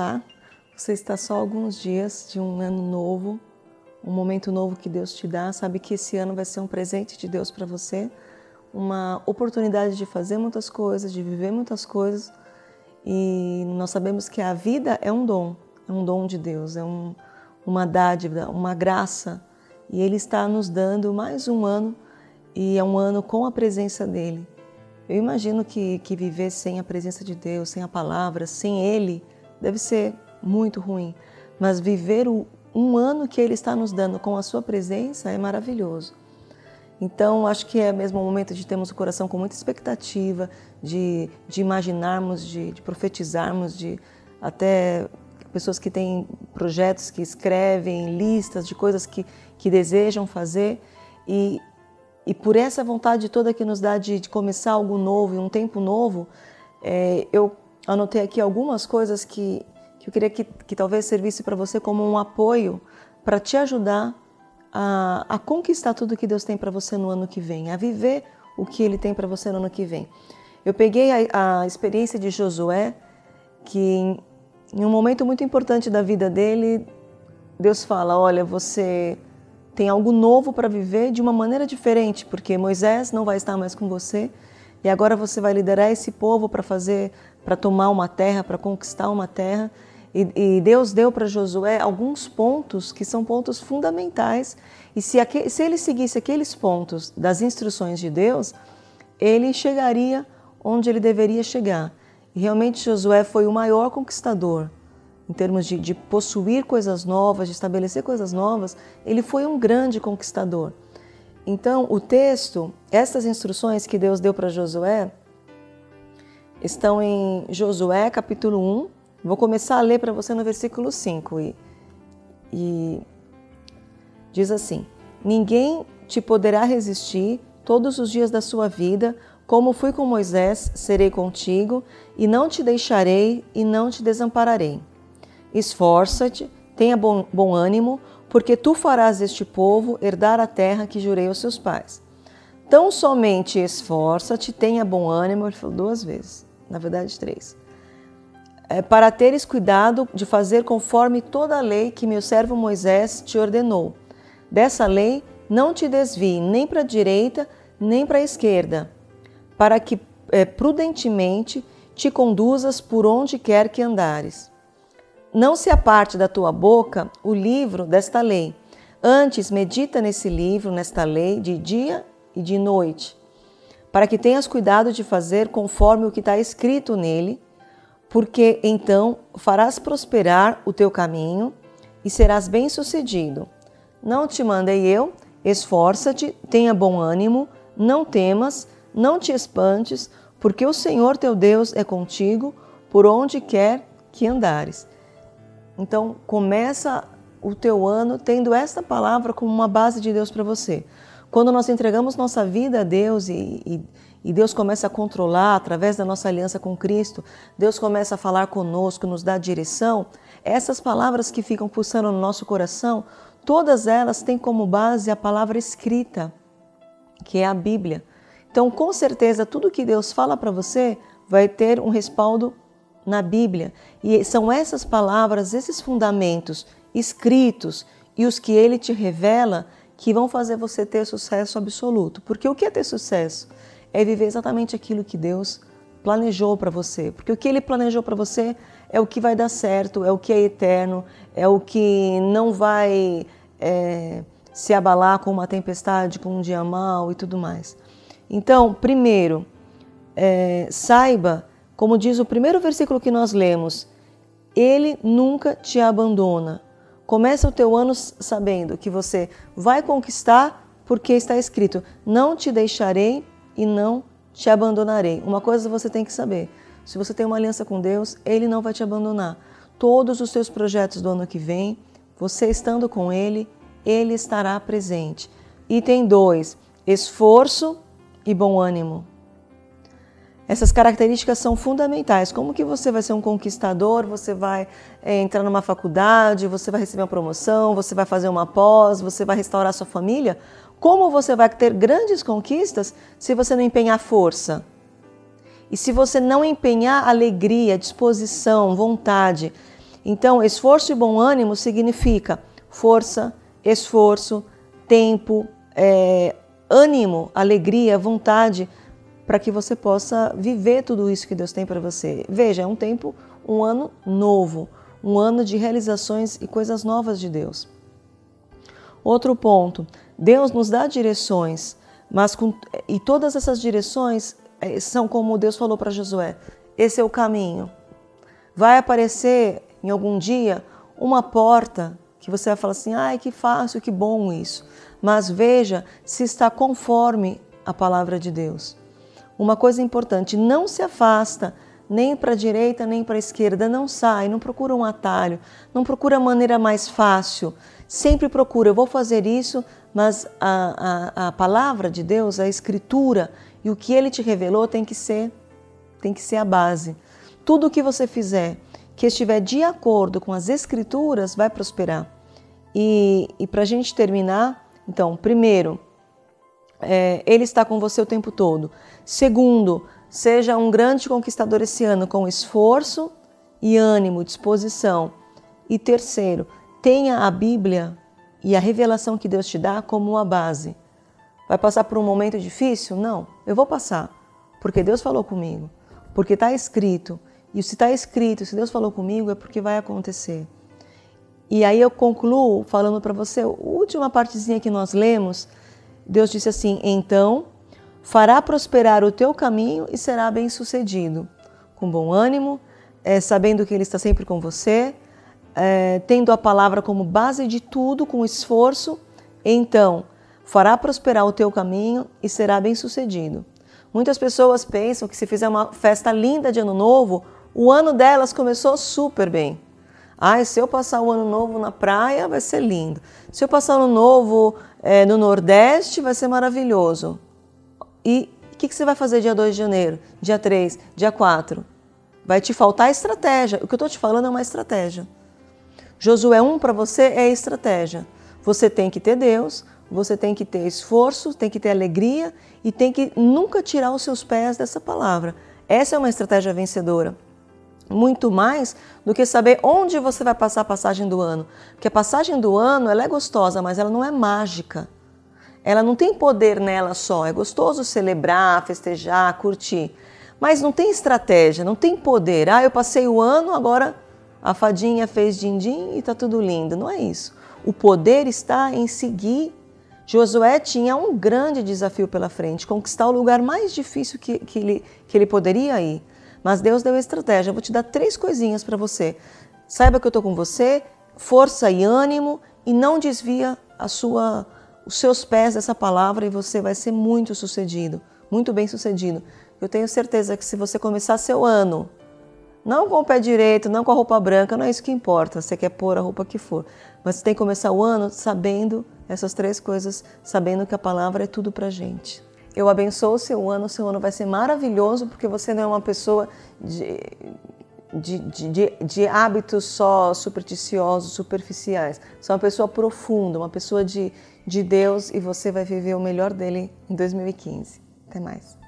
Olá, você está só alguns dias de um ano novo, um momento novo que Deus te dá. Sabe que esse ano vai ser um presente de Deus para você, uma oportunidade de fazer muitas coisas, de viver muitas coisas. E nós sabemos que a vida é um dom, é um dom de Deus, é um, uma dádiva, uma graça. E Ele está nos dando mais um ano, e é um ano com a presença dele. Eu imagino que, que viver sem a presença de Deus, sem a palavra, sem Ele, deve ser muito ruim. Mas viver o, um ano que Ele está nos dando com a Sua presença é maravilhoso. Então, acho que é mesmo o momento de termos o coração com muita expectativa, de, de imaginarmos, de, de profetizarmos, de até pessoas que têm projetos, que escrevem listas de coisas que, que desejam fazer e, e por essa vontade toda que nos dá de, de começar algo novo e um tempo novo, é, eu anotei aqui algumas coisas que, que eu queria que, que talvez servisse para você como um apoio para te ajudar a, a, conquistar tudo que Deus tem para você no ano que vem, a viver o que Ele tem para você no ano que vem. Eu peguei a, a experiência de Josué, que em, em um momento muito importante da vida dele, Deus fala: Olha, você tem algo novo para viver de uma maneira diferente, porque Moisés não vai estar mais com você e agora você vai liderar esse povo para fazer, para tomar uma terra, para conquistar uma terra. E, e Deus deu para Josué alguns pontos que são pontos fundamentais. E se, aquele, se ele seguisse aqueles pontos das instruções de Deus, ele chegaria onde ele deveria chegar. E realmente Josué foi o maior conquistador em termos de, de possuir coisas novas, de estabelecer coisas novas, ele foi um grande conquistador. Então, o texto, essas instruções que Deus deu para Josué, estão em Josué capítulo 1. Vou começar a ler para você no versículo 5. E, e diz assim: Ninguém te poderá resistir todos os dias da sua vida, como fui com Moisés, serei contigo, e não te deixarei e não te desampararei. Esforça-te, tenha bom, bom ânimo, porque tu farás este povo herdar a terra que jurei aos seus pais. Tão somente esforça-te, tenha bom ânimo, ele falou duas vezes, na verdade três, é, para teres cuidado de fazer conforme toda a lei que meu servo Moisés te ordenou. Dessa lei não te desvie nem para a direita nem para a esquerda, para que é, prudentemente te conduzas por onde quer que andares. Não se aparte da tua boca o livro desta lei. Antes, medita nesse livro, nesta lei, de dia e de noite, para que tenhas cuidado de fazer conforme o que está escrito nele, porque então farás prosperar o teu caminho e serás bem-sucedido. Não te mandei eu, esforça-te, tenha bom ânimo, não temas, não te espantes, porque o Senhor teu Deus é contigo por onde quer que andares. Então, começa o teu ano tendo esta palavra como uma base de Deus para você. Quando nós entregamos nossa vida a Deus e, e, e, Deus começa a controlar através da nossa aliança com Cristo, Deus começa a falar conosco, nos dá direção, essas palavras que ficam pulsando no nosso coração, todas elas têm como base a palavra escrita, que é a Bíblia. Então, com certeza, tudo que Deus fala para você vai ter um respaldo na Bíblia. E são essas palavras, esses fundamentos escritos e os que ele te revela que vão fazer você ter sucesso absoluto. Porque o que é ter sucesso? É viver exatamente aquilo que Deus planejou para você. Porque o que ele planejou para você é o que vai dar certo, é o que é eterno, é o que não vai é, se abalar com uma tempestade, com um dia mal e tudo mais. Então, primeiro, é, saiba como diz o primeiro versículo que nós lemos, ele nunca te abandona. Começa o teu ano sabendo que você vai conquistar porque está escrito: Não te deixarei e não te abandonarei. Uma coisa você tem que saber: se você tem uma aliança com Deus, Ele não vai te abandonar. Todos os seus projetos do ano que vem, você estando com Ele, Ele estará presente. Item 2: esforço e bom ânimo. Essas características são fundamentais. Como que você vai ser um conquistador? Você vai é, entrar numa faculdade, você vai receber uma promoção, você vai fazer uma pós, você vai restaurar sua família? Como você vai ter grandes conquistas se você não empenhar força? E se você não empenhar alegria, disposição, vontade? Então, esforço e bom ânimo significa força, esforço, tempo, é, ânimo, alegria, vontade, para que você possa viver tudo isso que Deus tem para você. Veja, é um tempo, um ano novo, um ano de realizações e coisas novas de Deus. Outro ponto, Deus nos dá direções, mas com, e todas essas direções é, são como Deus falou para Josué: esse é o caminho. Vai aparecer em algum dia uma porta que você vai falar assim: ai, que fácil, que bom isso. Mas veja se está conforme a palavra de Deus. Uma coisa importante: não se afasta nem para a direita nem para a esquerda, não sai, não procura um atalho, não procura a maneira mais fácil. Sempre procura, eu vou fazer isso, mas a, a, a palavra de Deus, a escritura e o que ele te revelou tem que ser tem que ser a base. Tudo o que você fizer que estiver de acordo com as Escrituras vai prosperar. E, e para a gente terminar, então, primeiro, é, Ele está com você o tempo todo. Segundo, seja um grande conquistador esse ano com esforço e ânimo, disposição. E terceiro, tenha a Bíblia e a revelação que Deus te dá como uma base. Vai passar por um momento difícil? Não, eu vou passar, porque Deus falou comigo, porque está escrito. E se está escrito, se Deus falou comigo, é porque vai acontecer. E aí eu concluo falando para você, a última partezinha que nós lemos, Deus disse assim: Então fará prosperar o teu caminho e será bem sucedido, com bom ânimo, é, sabendo que Ele está sempre com você, é, tendo a palavra como base de tudo, com esforço, então fará prosperar o teu caminho e será bem sucedido. Muitas pessoas pensam que se fizer uma festa linda de ano novo, o ano delas começou super bem. Ai, se eu passar o ano novo na praia, vai ser lindo. Se eu passar o ano novo é, no Nordeste, vai ser maravilhoso. E o que, que você vai fazer dia 2 de janeiro, dia 3, dia 4? Vai te faltar estratégia. O que eu estou te falando é uma estratégia. Josué 1 para você é estratégia. Você tem que ter Deus, você tem que ter esforço, tem que ter alegria e tem que nunca tirar os seus pés dessa palavra. Essa é uma estratégia vencedora muito mais do que saber onde você vai passar a passagem do ano. Porque a passagem do ano ela é gostosa, mas ela não é mágica. Ela não tem poder nela só. É gostoso celebrar, festejar, curtir. Mas não tem estratégia, não tem poder. Ah, eu passei o ano, agora a fadinha fez din-din e tá tudo lindo. Não é isso. O poder está em seguir. Josué tinha um grande desafio pela frente, conquistar o lugar mais difícil que, que, ele, que ele poderia ir. Mas Deus deu estratégia. Eu vou te dar três coisinhas para você. Saiba que eu estou com você, força e ânimo, e não desvia a sua, os seus pés dessa palavra e você vai ser muito sucedido, muito bem sucedido. Eu tenho certeza que se você começar seu ano, não com o pé direito, não com a roupa branca, não é isso que importa, você quer pôr a roupa que for, mas você tem que começar o ano sabendo essas três coisas, sabendo que a palavra é tudo para gente. Eu abençoo o seu ano, o seu ano vai ser maravilhoso, porque você não é uma pessoa de, de, de, de, hábitos só supersticiosos, superficiais. Você é uma pessoa profunda, uma pessoa de, de Deus e você vai viver o melhor dele em 2015. Até mais.